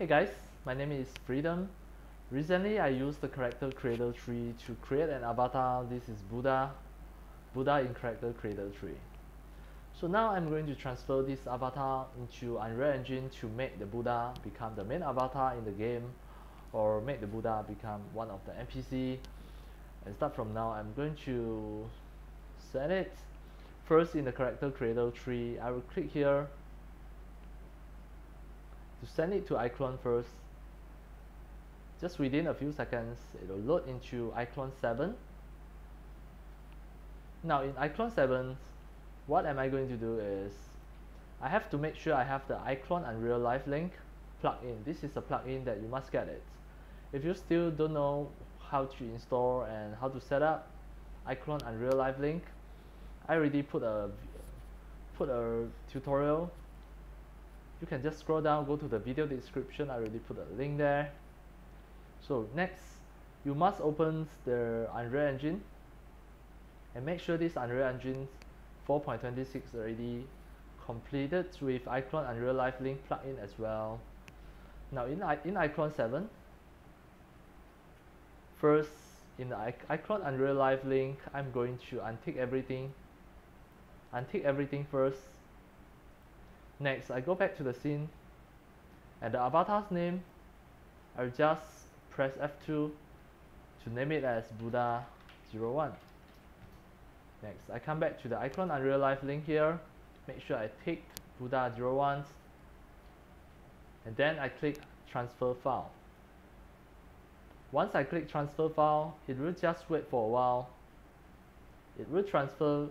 Hey guys, my name is Freedom. Recently I used the Character Creator 3 to create an avatar. This is Buddha, Buddha in Character Creator 3. So now I'm going to transfer this avatar into Unreal Engine to make the Buddha become the main avatar in the game or make the Buddha become one of the NPC. And start from now, I'm going to set it. First in the Character Creator 3, I will click here to send it to iClone first. Just within a few seconds, it will load into iClone 7. Now in iClone 7, what am I going to do is, I have to make sure I have the iClone Unreal Live Link plugin. This is a plugin that you must get it. If you still don't know how to install and how to set up iClone Unreal Live Link, I already put a put a tutorial you can just scroll down go to the video description. I already put a link there. So next you must open the Unreal Engine. And make sure this Unreal Engine 4.26 already completed with iClone Unreal Live Link plugin as well. Now in, I in iClone 7 first in the iClone Unreal Live Link I'm going to untick everything. Untick everything first Next, I go back to the scene and the avatar's name, I'll just press F2 to name it as Buddha01. Next, I come back to the iClone Unreal Live link here, make sure I tick Buddha01 and then I click transfer file. Once I click transfer file, it will just wait for a while. It will transfer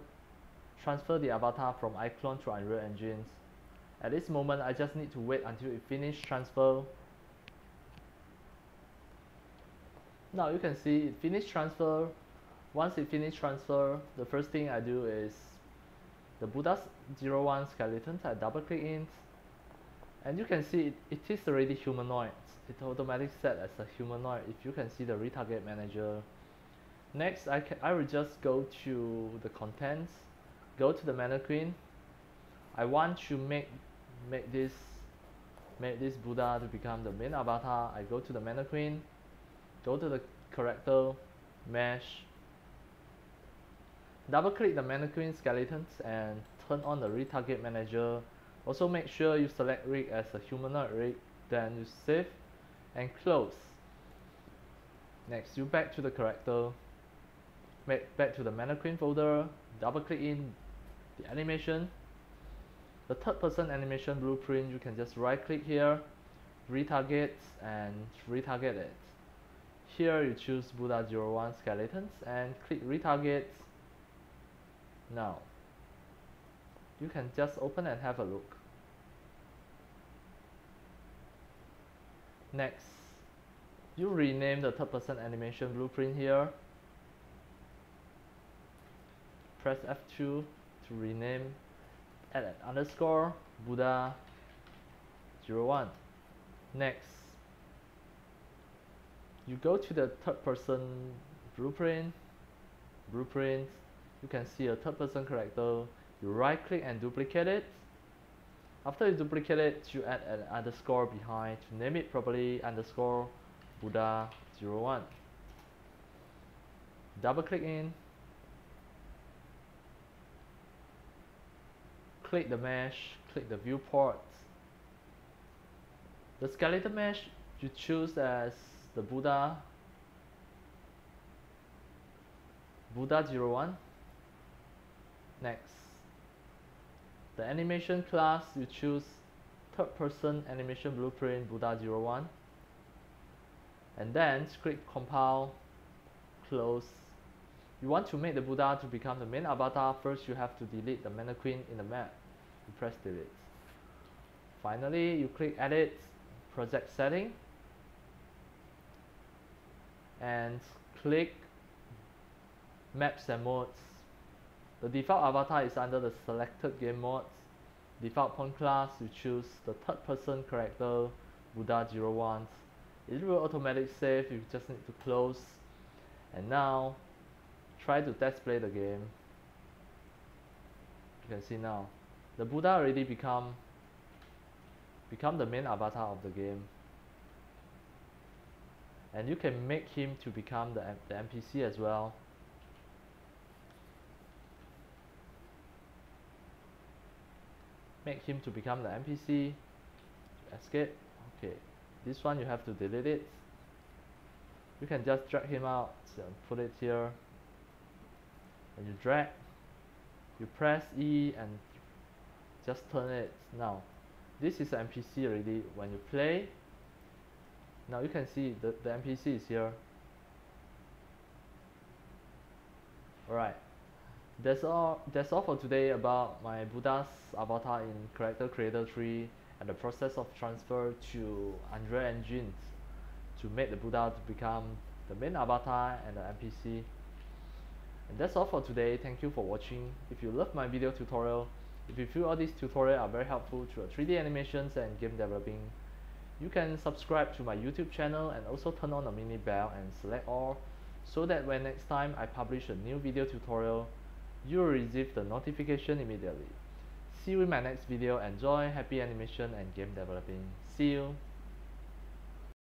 transfer the avatar from iClone to Unreal Engines at this moment, I just need to wait until it finish transfer. Now you can see it finished transfer. Once it finished transfer, the first thing I do is the Buddha 01 skeleton, I double click in and you can see it, it is already humanoid. It automatically set as a humanoid if you can see the retarget manager. Next, I, can, I will just go to the contents, go to the mannequin. I want to make make this make this Buddha to become the main avatar, I go to the mannequin, go to the character, mesh, double click the mannequin skeletons and turn on the retarget manager. Also make sure you select rig as a humanoid rig, then you save and close. Next, you back to the character, back to the mannequin folder, double click in the animation, the third person animation blueprint, you can just right click here, retarget and retarget it. Here you choose Buddha 01 skeletons and click retarget. Now, you can just open and have a look. Next, you rename the third person animation blueprint here. Press F2 to rename add an underscore Buddha 01 next. You go to the third person blueprint blueprint. You can see a third person character. You right click and duplicate it. After you duplicate it you add an underscore behind to name it properly underscore Buddha 01 double click in click the mesh, click the viewport. The skeleton mesh you choose as the Buddha. Buddha 01 next. The animation class you choose third person animation blueprint Buddha 01 and then script compile close. You want to make the Buddha to become the main avatar, first you have to delete the mannequin in the map. Press delete. Finally, you click edit, project setting, and click maps and modes. The default avatar is under the selected game modes. Default Pawn Class, you choose the third person character Buddha 01. It will automatically save, you just need to close. And now try to test play the game you can see now the Buddha already become become the main avatar of the game. And you can make him to become the, the NPC as well. Make him to become the NPC escape. Okay. This one you have to delete it. You can just drag him out and put it here. And you drag you press E and just turn it now. This is NPC already. When you play now you can see the, the NPC is here. Alright. That's all that's all for today about my Buddha's avatar in character creator 3 and the process of transfer to Unreal Engine to make the Buddha to become the main avatar and the NPC and that's all for today. Thank you for watching. If you love my video tutorial if you feel all these tutorials are very helpful to 3D animations and game developing you can subscribe to my YouTube channel and also turn on the mini bell and select all so that when next time I publish a new video tutorial you will receive the notification immediately. See you in my next video. Enjoy happy animation and game developing. See you.